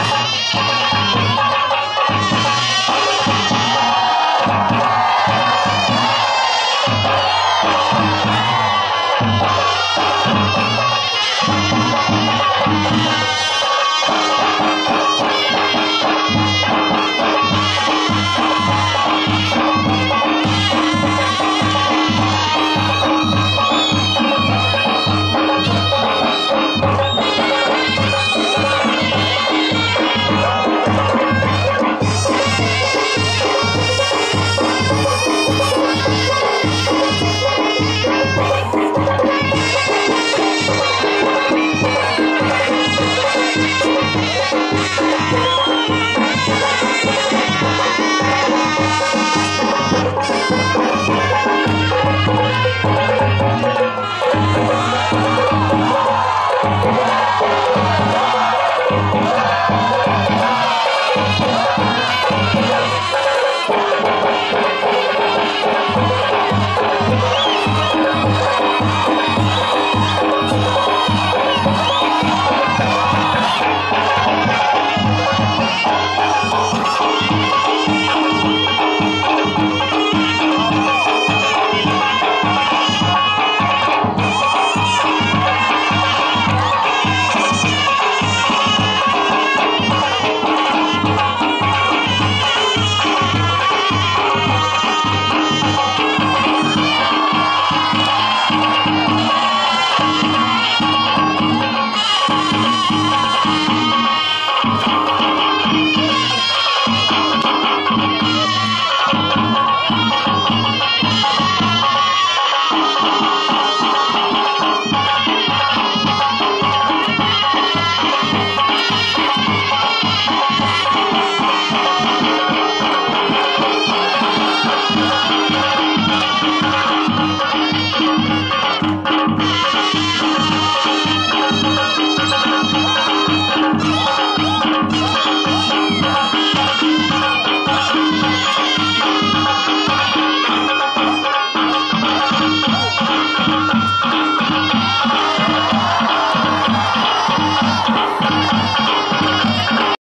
One, two.